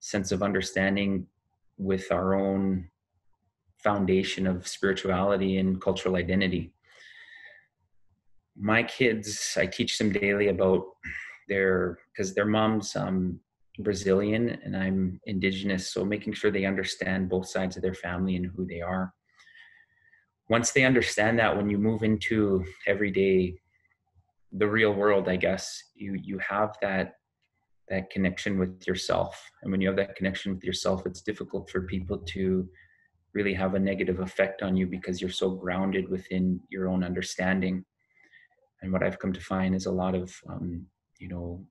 sense of understanding with our own foundation of spirituality and cultural identity. My kids, I teach them daily about their because their mom's um, Brazilian and I'm indigenous, so making sure they understand both sides of their family and who they are. Once they understand that, when you move into everyday, the real world, I guess you you have that that connection with yourself. And when you have that connection with yourself, it's difficult for people to really have a negative effect on you because you're so grounded within your own understanding. And what I've come to find is a lot of, um, you know,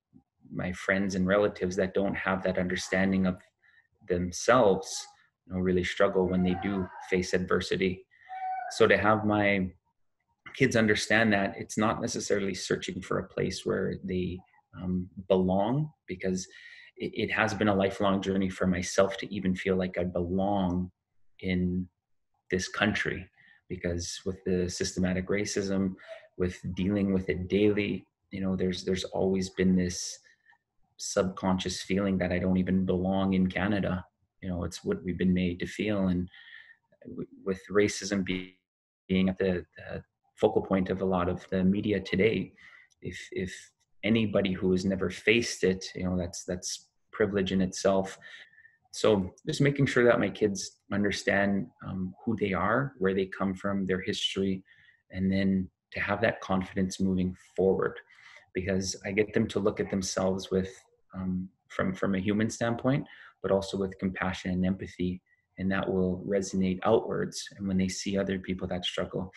my friends and relatives that don't have that understanding of themselves, you know, really struggle when they do face adversity. So to have my kids understand that it's not necessarily searching for a place where they um, belong because it, it has been a lifelong journey for myself to even feel like I belong in this country because with the systematic racism with dealing with it daily you know there's there's always been this subconscious feeling that i don't even belong in canada. You know it's what we've been made to feel. And with racism being, being at the, the focal point of a lot of the media today if if anybody who has never faced it you know that's that's privilege in itself. So just making sure that my kids understand um, who they are where they come from their history and then to have that confidence moving forward. Because i get them to look at themselves with um, from from a human standpoint but also with compassion and empathy and that will resonate outwards. And when they see other people that struggle